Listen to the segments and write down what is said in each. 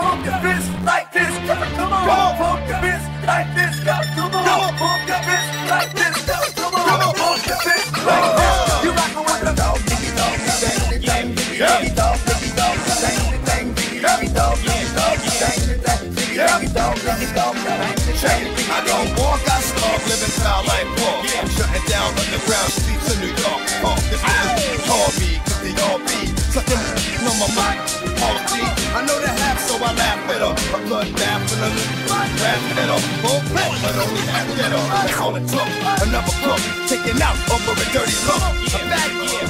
pump your fist like this. Come on, pump your fist like this. Come on, pump your fist like this. Come on, pump your fist like this. You rockin' with the dog, diggy dog, diggy dang, diggy dang, dog, diggy dog, diggy dang, diggy dog, diggy dog, diggy dang, diggy dang, diggy dog, diggy dog, diggy I don't walk, I stalk, living style like Paul. I'm shutting down underground streets of New York. Oh, this niggas call me, cause they all be sucking on my mic. All see, I know the half, so I laugh at her. A blood bath and a rap at her. Full but only half at her. That's all it took. Another crook, taking out over a dirty look. A bad yeah,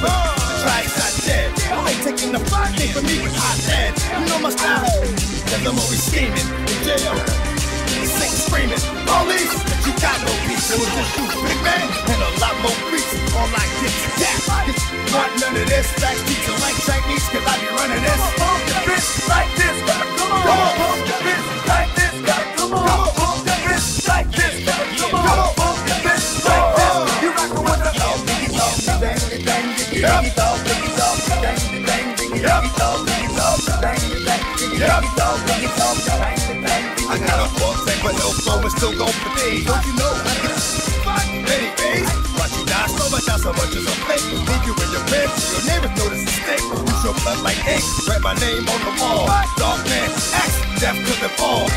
try not dead. I ain't taking the fight thing for me, it's hot dead. You know my style, cause I'm always scheming in jail. Sing screaming, police, you got no peace. It was just you, big man, and a lot more creeps. All like this, that. This, want none of this. Back teacher like Chinese, cause I be running this. Like this. Come on, pump like this. Come on, pump like this. Come on, pump like this. You rockin' with the dog, diggy dog, dang, dang, diggy dog, diggy dog, dang, dang, diggy dog, diggy dog, dang, dang, diggy dog, diggy dog, dang, dang, I got a full but no flow is still for. Don't you know? I get fun, many ways. Watch you die so much, not so much as a fake. Leave you in your bed, your neighbors notice like ink, write my name on the wall. Dog man, X, death to the ball.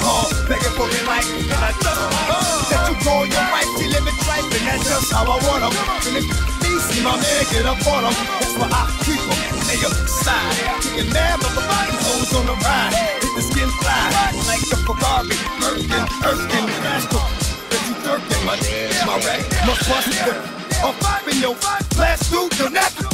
Call, begging for your life, and I just uh, that you call your wife, she living tripe, and that's just how I want 'em. And if you see my man get up on 'em, that's why I keep 'em. They up side, kicking mad, but the bottom hoes on the ride. Hit the skin fly, like a Ferrari, Merkin, Erkin, Rascal. That you jerking, my my rack, my bust it. I'll pop in your blast through your neck.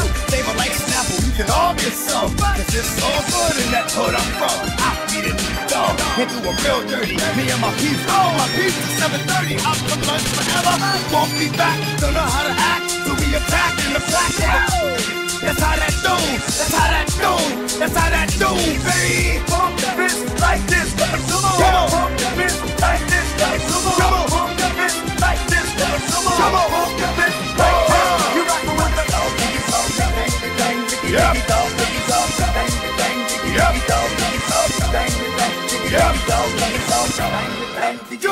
Cause all good in that hood I'm from. I beat it, dog, and do a real dirty. Me and my peeps, oh, my peeps is 730. I'm from lunch forever. Won't be back, don't know how to act. So we attack in the black That's how that do, that's how that do, that's how that do, baby. Yeah. dog, diggy dog, dang, dang, diggy